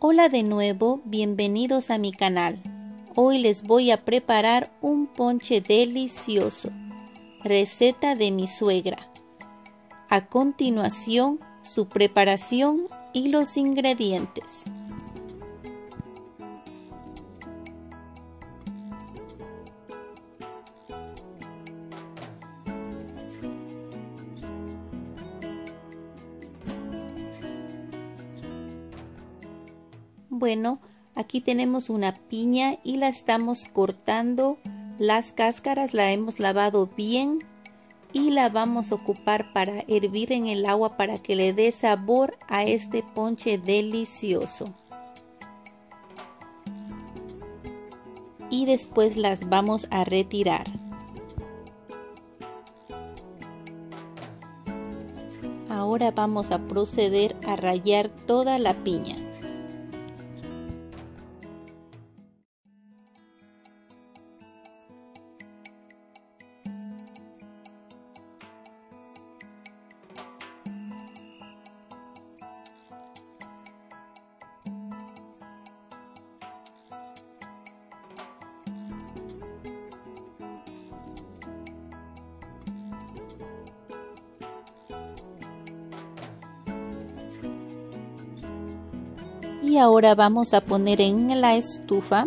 Hola de nuevo, bienvenidos a mi canal. Hoy les voy a preparar un ponche delicioso, receta de mi suegra. A continuación, su preparación y los ingredientes. Bueno, aquí tenemos una piña y la estamos cortando. Las cáscaras la hemos lavado bien y la vamos a ocupar para hervir en el agua para que le dé sabor a este ponche delicioso. Y después las vamos a retirar. Ahora vamos a proceder a rallar toda la piña. Y ahora vamos a poner en la estufa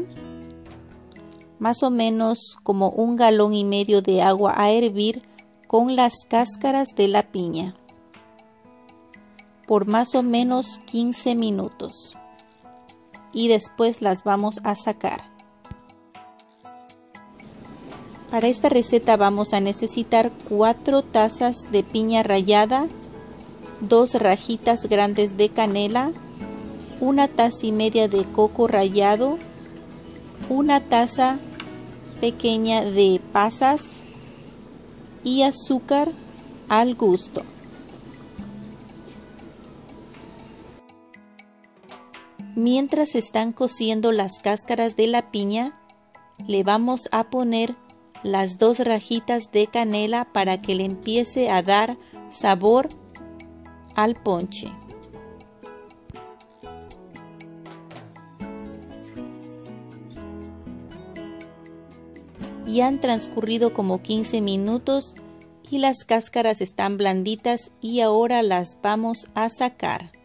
más o menos como un galón y medio de agua a hervir con las cáscaras de la piña por más o menos 15 minutos y después las vamos a sacar. Para esta receta vamos a necesitar 4 tazas de piña rallada, dos rajitas grandes de canela, una taza y media de coco rallado, una taza pequeña de pasas y azúcar al gusto. Mientras están cociendo las cáscaras de la piña, le vamos a poner las dos rajitas de canela para que le empiece a dar sabor al ponche. Ya han transcurrido como 15 minutos y las cáscaras están blanditas y ahora las vamos a sacar.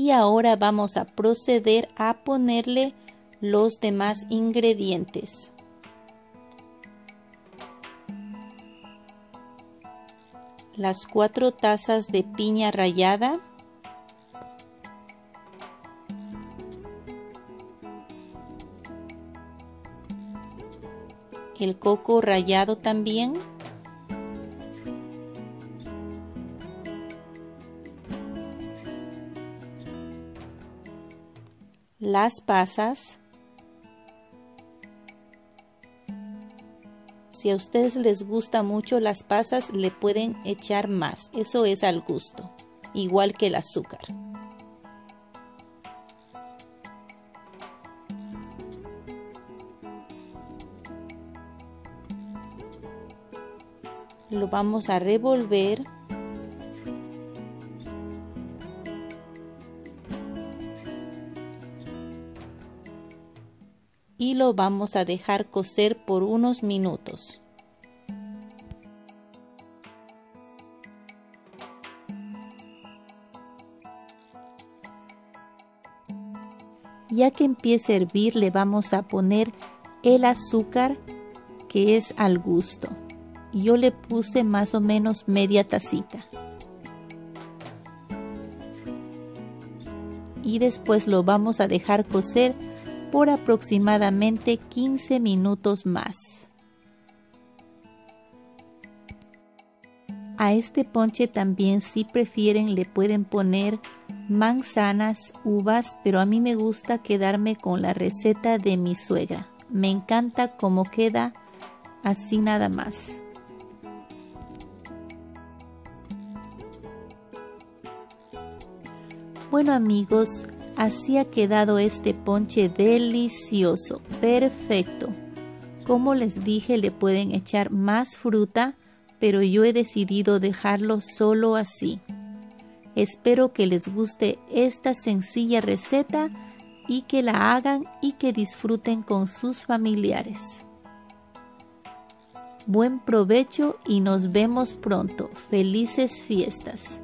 Y ahora vamos a proceder a ponerle los demás ingredientes. Las cuatro tazas de piña rallada. El coco rallado también. Las pasas. Si a ustedes les gusta mucho las pasas, le pueden echar más. Eso es al gusto, igual que el azúcar. Lo vamos a revolver y lo vamos a dejar cocer por unos minutos. Ya que empiece a hervir le vamos a poner el azúcar que es al gusto. Yo le puse más o menos media tacita. Y después lo vamos a dejar cocer por aproximadamente 15 minutos más. A este ponche también si prefieren le pueden poner manzanas, uvas, pero a mí me gusta quedarme con la receta de mi suegra. Me encanta cómo queda así nada más. Bueno amigos, así ha quedado este ponche delicioso, perfecto. Como les dije, le pueden echar más fruta, pero yo he decidido dejarlo solo así. Espero que les guste esta sencilla receta y que la hagan y que disfruten con sus familiares. Buen provecho y nos vemos pronto. Felices fiestas.